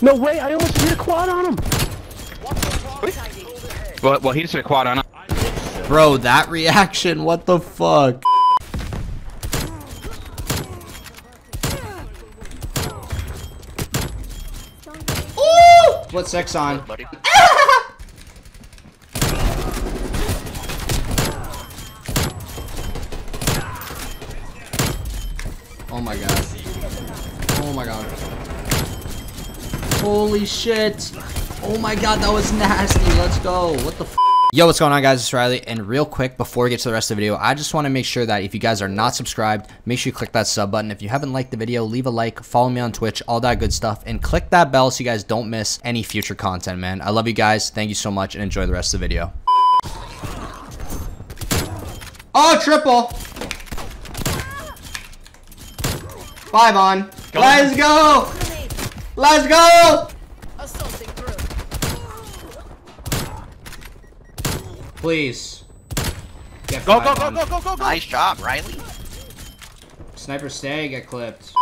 No way, I almost hit a quad on him! Well, well, he just hit a quad on him. Bro, that reaction, what the fuck? Ooh! What's sex on? Ah! buddy. Oh my god. Oh my god. Holy shit. Oh my god, that was nasty. Let's go. What the f Yo, what's going on guys? It's Riley, and real quick, before we get to the rest of the video, I just want to make sure that if you guys are not subscribed, make sure you click that sub button. If you haven't liked the video, leave a like, follow me on Twitch, all that good stuff, and click that bell so you guys don't miss any future content, man. I love you guys. Thank you so much, and enjoy the rest of the video. Oh, triple! Five on. Let's go! Let's go! Assaulting through. Please. Get Go, go, go, go, go, go, go! Nice job, Riley. Sniper stay, get clipped.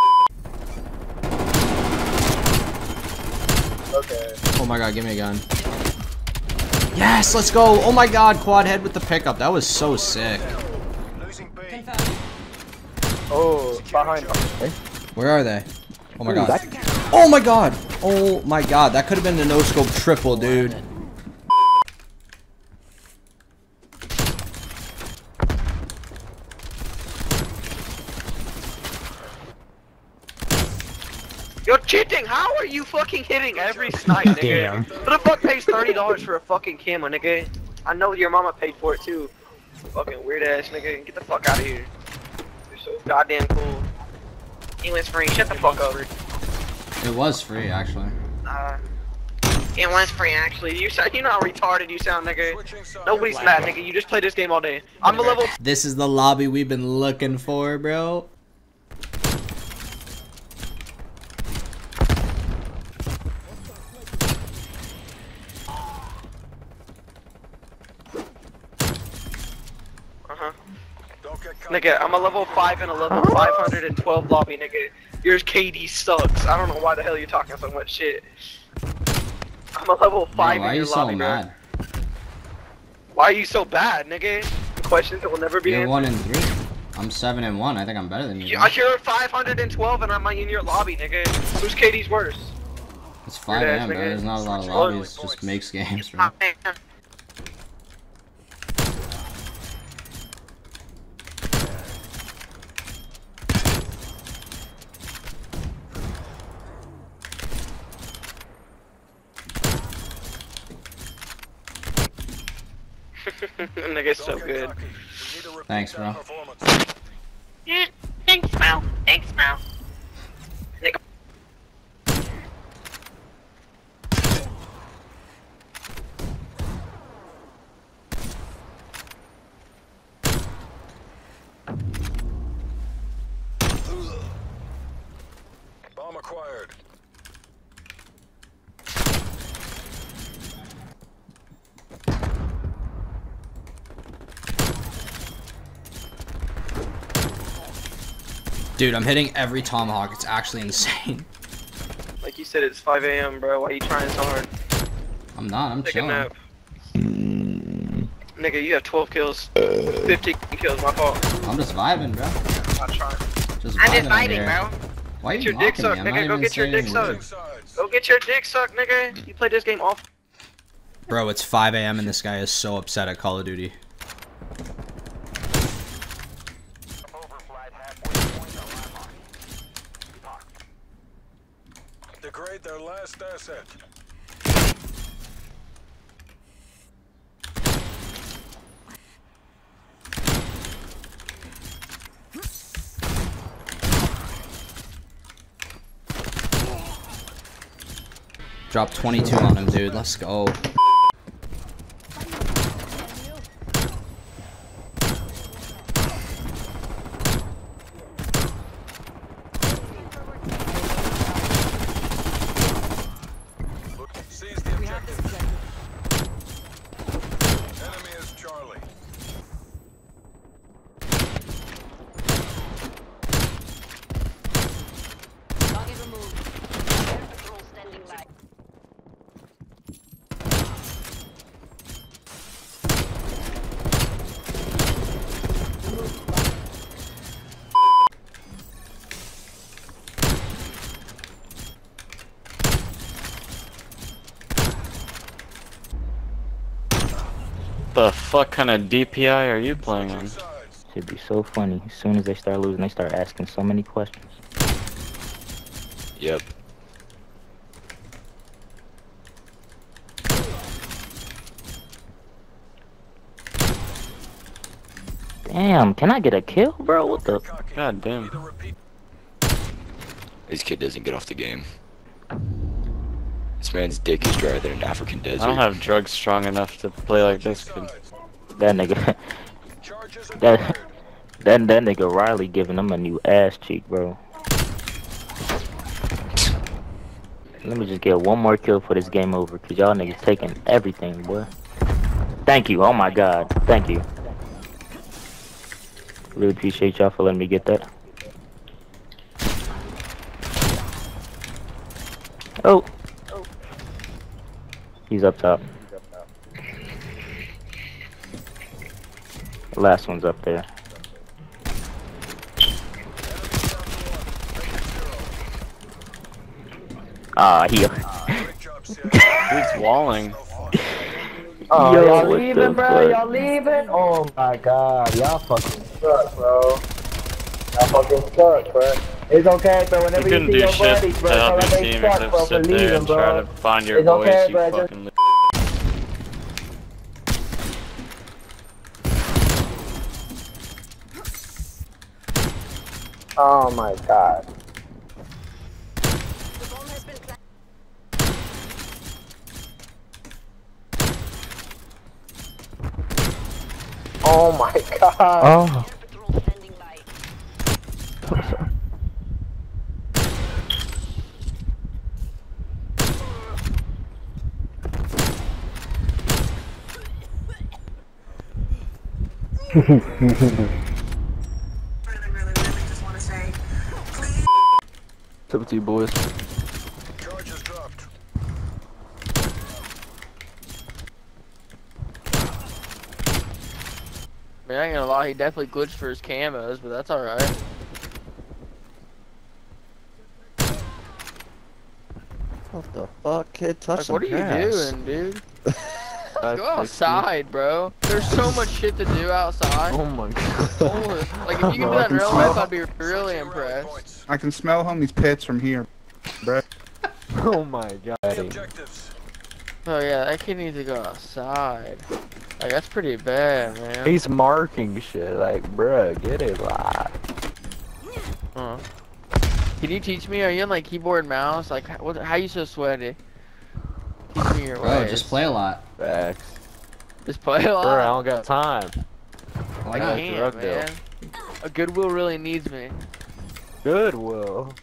Okay. Oh my god, give me a gun. Yes, let's go. Oh my god, quad head with the pickup. That was so sick. Oh, behind. Where are they? Oh my Ooh, god. that- Oh my god. Oh my god, that could have been the no scope triple, dude. You're cheating. How are you fucking hitting every snipe, nigga? Damn. Who the fuck pays thirty dollars for a fucking camera, nigga? I know your mama paid for it too. Fucking weird ass nigga. Get the fuck out of here. You're so goddamn cool. He went free. Shut the fuck up. It was free, actually. Uh, it was free actually. You sound, you know how retarded you sound, nigga. Nobody's mad, nigga. You just play this game all day. I'm a level. This is the lobby we've been looking for, bro. Uh huh. Nigga, I'm a level 5 and a level 512 lobby, nigga. Yours KD sucks. I don't know why the hell you're talking so much shit. I'm a level 5 Bro, why in are your you so lobby, bro. mad? Why are you so bad, nigga? Questions that will never be You're answered. one and three. I'm seven and one. I think I'm better than you. Bro. You're 512 and I'm in your lobby, nigga. Who's KD's worse? It's 5 a.m., bro. There's not a lot of lobbies. Just makes games, bro. Nigga's so good. Thanks, bro. Yeah, thanks, Mal. Thanks, Mal. Dude, I'm hitting every tomahawk. It's actually insane. Like you said, it's 5 a.m., bro. Why are you trying so hard? I'm not. I'm Take a chilling. nap. Nigga, you have 12 kills. 50 kills, my fault. I'm just vibing, bro. I'm trying. Just I'm vibing just over fighting, here. bro. Why are Get you your dick mocking sucked, me? Nigga. Go get your dick any sucked. Go get your dick sucked, nigga. You play this game off. Bro, it's 5 a.m. and this guy is so upset at Call of Duty. Their last asset. Drop 22 on him, dude. Let's go. The fuck kind of DPI are you playing on? Sides. It'd be so funny. As soon as they start losing, they start asking so many questions. Yep. Damn, can I get a kill, bro? What the? God damn. Need a repeat. This kid doesn't get off the game. This man's dick is drier than an African desert. I don't have drugs strong enough to play like this kid. That nigga, Charges that, acquired. that, that nigga Riley giving him a new ass cheek, bro. Let me just get one more kill for this game over, cause y'all niggas taking everything, boy. Thank you. Oh my god. Thank you. Really appreciate y'all for letting me get that. Oh. He's up top. The last one's up there. Ah, he. Great job, CIA. He's walling. Oh, Yo, y'all leaving, the bro? Y'all leaving? Oh my god, y'all fucking suck, bro. Y'all fucking suck, bro. It's okay, bro. Whenever you, couldn't see do your shit buddies, bro, to help your team suck, except bro, sit there leaving, and try to find your It's okay, voice, you bro, just- fucking li- Oh my god. Oh my god. Oh. Really, really, really just want to. What's up with you boys? Charges dropped. I mean, I ain't gonna lie, he definitely glitched for his camos, but that's alright. What the fuck, kid? Touch Like, some what are you doing, dude? Go outside, bro. There's so much shit to do outside. Oh my god. Like, if you can do that in real life, I'd be really impressed. I can smell homie's pits from here. bro. oh my god. Objectives. Oh, yeah, that kid needs to go outside. Like, that's pretty bad, man. He's marking shit, like, bro, get it live. Uh. Can you teach me? Are you on, like, keyboard and mouse? Like, how, what, how you so sweaty? Teach me your Bro, ways. just play a lot. Facts. Just play a lot. Bruh, I don't got time. Why I not? can't, drug deal. A Goodwill really needs me. Goodwill.